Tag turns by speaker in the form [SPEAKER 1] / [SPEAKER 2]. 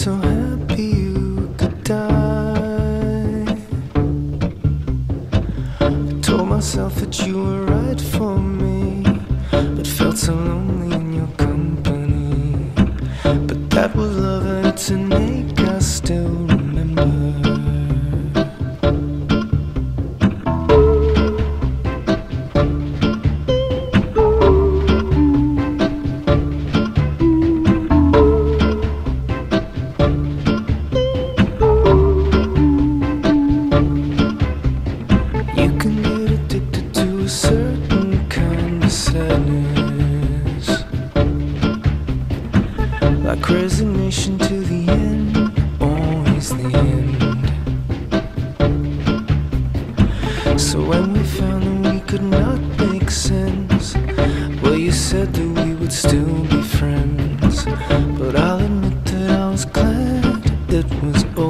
[SPEAKER 1] so happy you could die. I told myself that you were right for me, but felt so lonely in your company. But that was love, and it's an ache still was over.